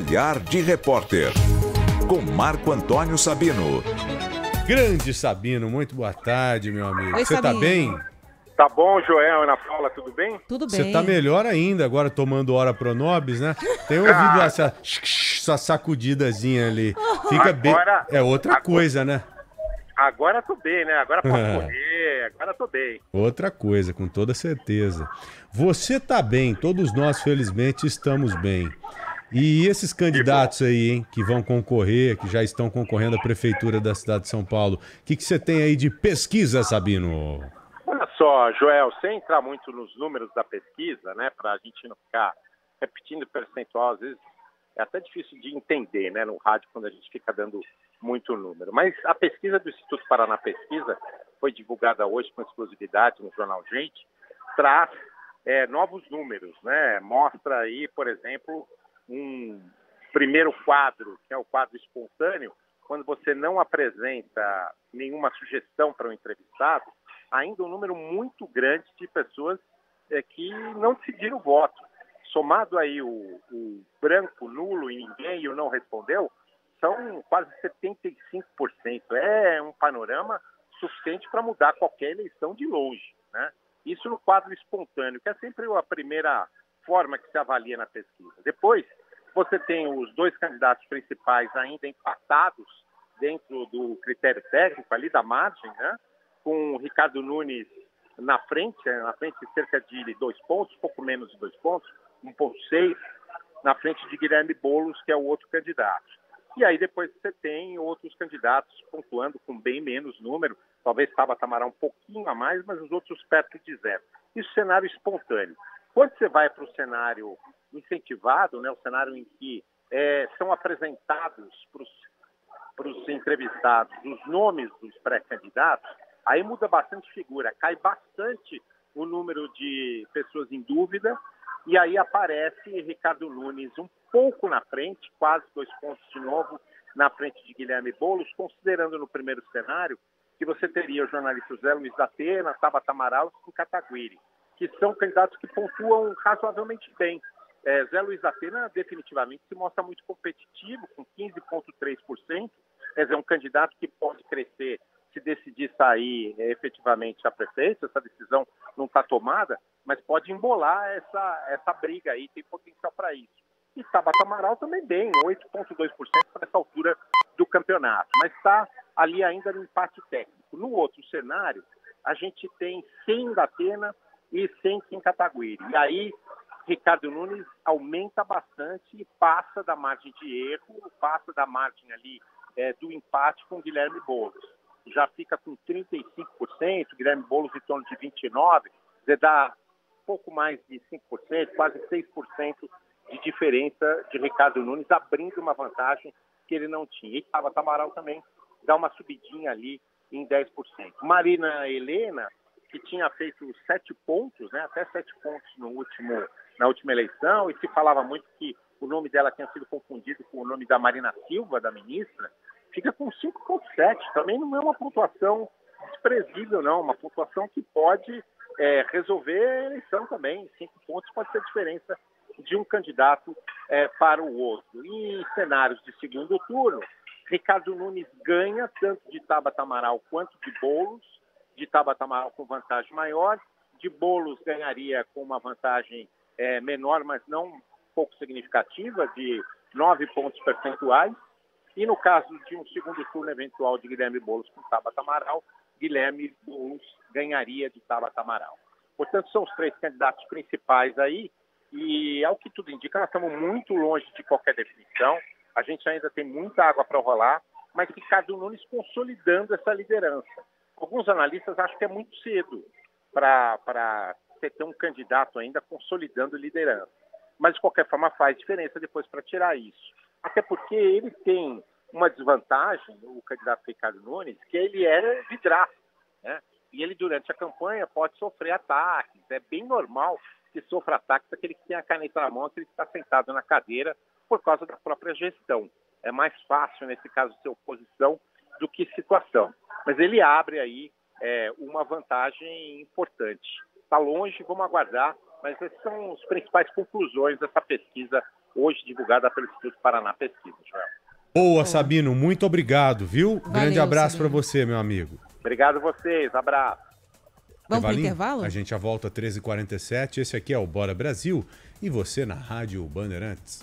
Olhar de Repórter, com Marco Antônio Sabino. Grande Sabino, muito boa tarde, meu amigo. Oi, Você tá Sabino. bem? Tá bom, Joel, Ana Paula, tudo bem? Tudo bem. Você tá melhor ainda, agora tomando hora pronobis, né? Tem ouvido essa, essa sacudidazinha ali. Fica bem. Agora- É outra agora- coisa, né? Agora tô bem, né? Agora posso correr, agora tô bem. Outra coisa, com toda certeza. Você tá bem, todos nós, felizmente, estamos bem. E esses candidatos aí, hein, que vão concorrer, que já estão concorrendo à Prefeitura da cidade de São Paulo, o que, você tem aí de pesquisa, Sabino? Olha só, Joel, sem entrar muito nos números da pesquisa, né, pra gente não ficar repetindo percentual, às vezes é até difícil de entender, né, no rádio quando a gente fica dando muito número. Mas a pesquisa do Instituto Paraná Pesquisa foi divulgada hoje com exclusividade no jornal Gente, traz é, novos números, né? Mostra aí, por exemplo, um primeiro quadro, que é o quadro espontâneo, quando você não apresenta nenhuma sugestão para o entrevistado, ainda um número muito grande de pessoas é, que não decidiram o voto. Somado aí o, o branco, nulo e ninguém e o não respondeu, são quase 75%. É um panorama suficiente para mudar qualquer eleição de longe. Né? Isso no quadro espontâneo, que é sempre a primeira forma que se avalia na pesquisa. Depois, você tem os dois candidatos principais ainda empatados dentro do critério técnico, ali da margem, né? com o Ricardo Nunes na frente, né? na frente de cerca de dois pontos, pouco menos de dois pontos, 1,6, na frente de Guilherme Boulos, que é o outro candidato. E aí depois você tem outros candidatos pontuando com bem menos número, talvez Tabata Amaral um pouquinho a mais, mas os outros perto de zero. Isso cenário espontâneo. Quando você vai para o cenário incentivado, né, o cenário em que eh, são apresentados para os entrevistados os nomes dos pré-candidatos, aí muda bastante figura, cai bastante o número de pessoas em dúvida, e aí aparece Ricardo Nunes um pouco na frente, quase dois pontos de novo na frente de Guilherme Boulos, considerando no primeiro cenário que você teria o jornalista José Luiz da Atena, Tabata Amaral e Cataguiri, que são candidatos que pontuam razoavelmente bem. É, Zé Luiz da Atena definitivamente se mostra muito competitivo, com 15,3%. Quer dizer, é um candidato que pode crescer se decidir sair é, efetivamente a prefeito, essa decisão não está tomada, mas pode embolar essa, essa briga aí, tem potencial para isso. E Tabata Amaral também bem, 8,2% para essa altura do campeonato, mas está ali ainda no empate técnico. No outro cenário, a gente tem 100 da Atena e 100 Kim Kataguiri. E aí, Ricardo Nunes aumenta bastante e passa da margem de erro, passa da margem ali é, do empate com Guilherme Boulos. Já fica com 35%, Guilherme Boulos em torno de 29%, você dá pouco mais de 5%, quase 6% de diferença de Ricardo Nunes, abrindo uma vantagem que ele não tinha. E Tabata Amaral também dá uma subidinha ali em 10%. Marina Helena, que tinha feito sete pontos, né, até sete pontos no último, na última eleição, e se falava muito que o nome dela tinha sido confundido com o nome da Marina Silva, da ministra, fica com 5,7. Também não é uma pontuação desprezível, não, uma pontuação que pode é, resolver a eleição também. Cinco pontos pode ser a diferença de um candidato é, para o outro. E em cenários de segundo turno, Ricardo Nunes ganha tanto de Tabata Amaral quanto de Boulos, de Tabata Amaral com vantagem maior, de Boulos ganharia com uma vantagem é, menor, mas não pouco significativa, de nove pontos percentuais. E no caso de um segundo turno eventual de Guilherme Boulos com Tabata Amaral, Guilherme Boulos ganharia de Tabata Amaral. Portanto, são os três candidatos principais aí, e ao que tudo indica, nós estamos muito longe de qualquer definição. A gente ainda tem muita água para rolar, mas Ricardo Nunes consolidando essa liderança. Alguns analistas acham que é muito cedo para ter um candidato ainda consolidando liderança. Mas, de qualquer forma, faz diferença depois para tirar isso. Até porque ele tem uma desvantagem, o candidato Ricardo Nunes, que ele é vidraço. Né? E ele, durante a campanha, pode sofrer ataques. É bem normal que sofra ataques aquele que tem a caneta na mão, aquele que está sentado na cadeira, por causa da própria gestão. É mais fácil, nesse caso, ser oposição do que situação. Mas ele abre aí é, uma vantagem importante. Está longe, vamos aguardar, mas essas são as principais conclusões dessa pesquisa hoje divulgada pelo Instituto Paraná Pesquisa, Joel. Boa, Sabino, muito obrigado, viu? Valeu, Grande abraço para você, meu amigo. Obrigado a vocês, abraço. Vamos para o intervalo? A gente já volta às 13h47. Esse aqui é o Bora Brasil e você na Rádio Bandeirantes.